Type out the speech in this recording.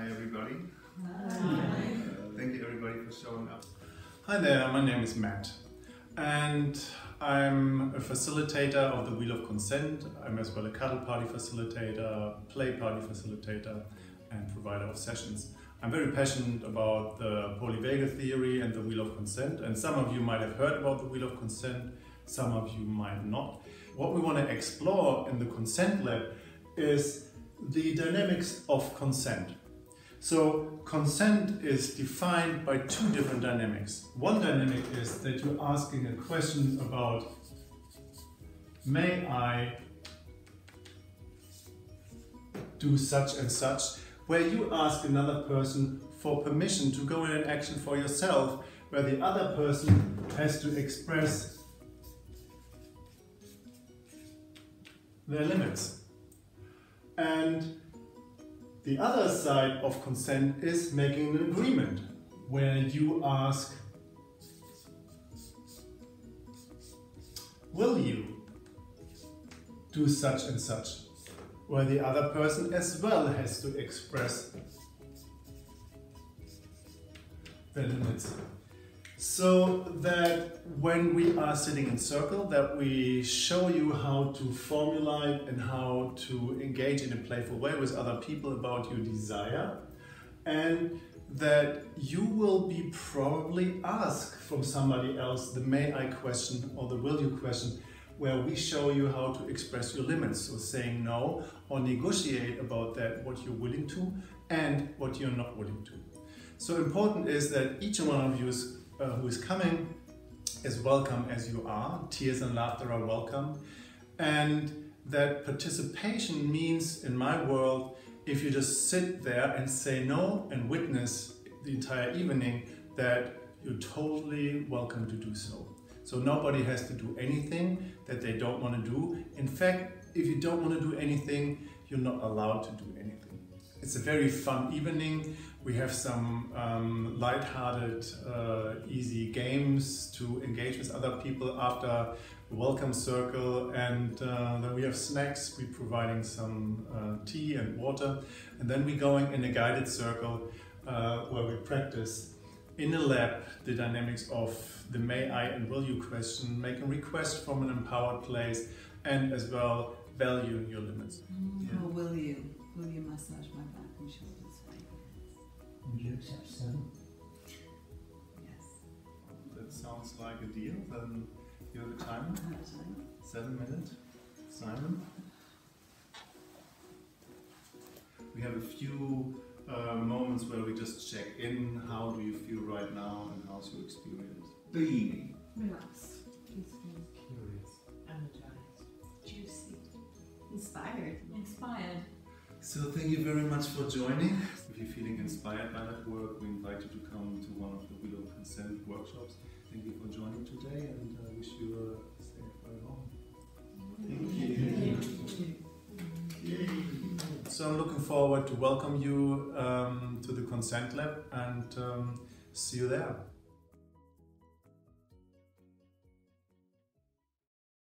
Hi everybody. Hi. Thank you everybody for showing up. Hi there, my name is Matt and I'm a facilitator of the Wheel of Consent. I'm as well a cuddle party facilitator, play party facilitator and provider of sessions. I'm very passionate about the polyvagal theory and the Wheel of Consent and some of you might have heard about the Wheel of Consent, some of you might not. What we want to explore in the Consent Lab is the dynamics of consent. So consent is defined by two different dynamics. One dynamic is that you're asking a question about may I do such and such, where you ask another person for permission to go in an action for yourself, where the other person has to express their limits. And the other side of consent is making an agreement where you ask, will you do such and such? Where the other person as well has to express their limits so that when we are sitting in circle that we show you how to formulate and how to engage in a playful way with other people about your desire and that you will be probably asked from somebody else the may I question or the will you question where we show you how to express your limits so saying no or negotiate about that what you're willing to and what you're not willing to. So important is that each one of you is uh, who is coming is welcome as you are. Tears and laughter are welcome. And that participation means, in my world, if you just sit there and say no and witness the entire evening, that you're totally welcome to do so. So nobody has to do anything that they don't want to do. In fact, if you don't want to do anything, you're not allowed to do anything. It's a very fun evening. We have some um, light-hearted, uh, easy games to engage with other people after the welcome circle and uh, then we have snacks, we're providing some uh, tea and water and then we're going in a guided circle uh, where we practice in a lab the dynamics of the may I and will you question, make a request from an empowered place and as well valuing your limits. Mm, yeah. How will you? Will you massage my back and shoulders? Would you accept seven? Yes. That sounds like a deal. Then you have a time? Seven minutes. Simon? We have a few uh, moments where we just check in. How do you feel right now and how's your experience? Beaming. Relaxed. Peaceful. Curious. Energized. Juicy. Inspired. Inspired. So thank you very much for joining. If you're feeling inspired by that work, we invite you to come to one of the Wheel of Consent workshops. Thank you for joining today and I uh, wish you a safe way home. Thank you. Thank you. So I'm looking forward to welcome you um, to the Consent Lab and um, see you there.